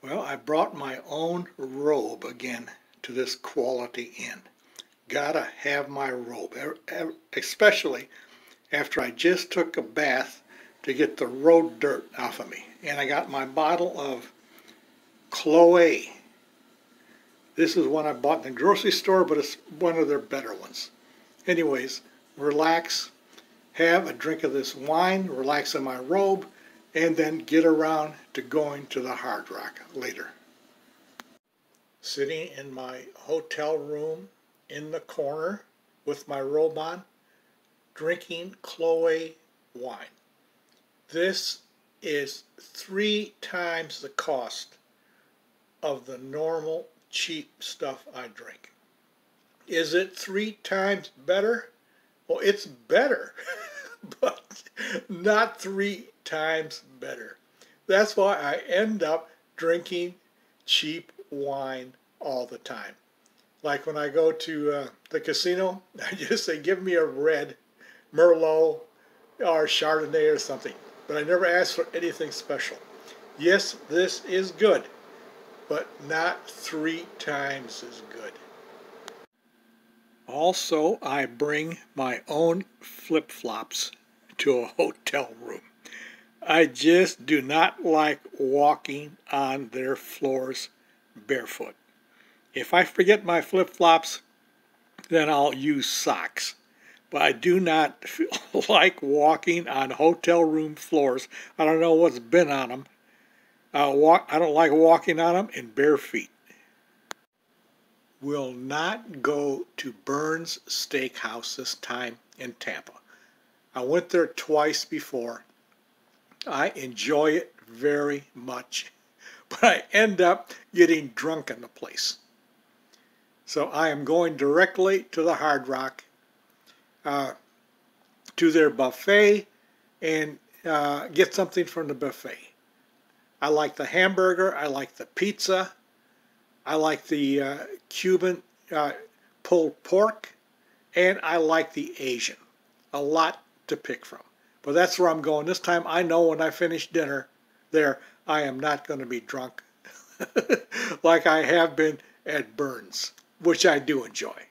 Well, I brought my own robe again to this Quality Inn. Gotta have my robe, especially after I just took a bath to get the road dirt off of me. And I got my bottle of Chloe. This is one I bought in the grocery store, but it's one of their better ones. Anyways, relax, have a drink of this wine, relax in my robe, and then get around to going to the Hard Rock later. Sitting in my hotel room in the corner with my robe on, drinking Chloe wine. This is three times the cost of the normal cheap stuff I drink. Is it three times better? Well, it's better, but not three times better. That's why I end up drinking cheap wine all the time. Like when I go to uh, the casino, I just say, give me a red Merlot or Chardonnay or something. But I never ask for anything special. Yes, this is good, but not three times as good. Also, I bring my own flip flops to a hotel room. I just do not like walking on their floors barefoot. If I forget my flip flops, then I'll use socks. But I do not like walking on hotel room floors. I don't know what's been on them. I, walk, I don't like walking on them in bare feet. Will not go to Bern's Steakhouse this time in Tampa. I went there twice before. I enjoy it very much, but I end up getting drunk in the place. So I am going directly to the Hard Rock, uh, to their buffet, and uh, get something from the buffet. I like the hamburger, I like the pizza, I like the uh, Cuban uh, pulled pork, and I like the Asian. A lot to pick from. But that's where I'm going. This time I know when I finish dinner there, I am not going to be drunk like I have been at Bern's, which I do enjoy.